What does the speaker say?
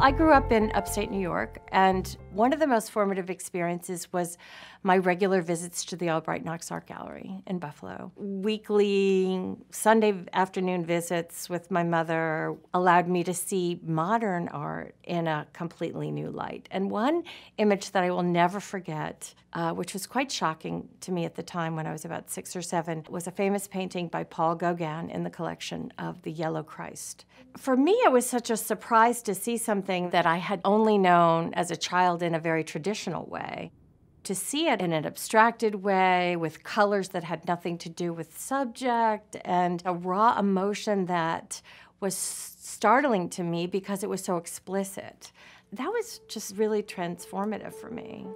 I grew up in upstate New York, and one of the most formative experiences was my regular visits to the Albright Knox Art Gallery in Buffalo. Weekly Sunday afternoon visits with my mother allowed me to see modern art in a completely new light. And one image that I will never forget, uh, which was quite shocking to me at the time when I was about six or seven, was a famous painting by Paul Gauguin in the collection of the Yellow Christ. For me, it was such a surprise to see something that I had only known as a child in a very traditional way to see it in an abstracted way with colors that had nothing to do with subject and a raw emotion that was startling to me because it was so explicit. That was just really transformative for me.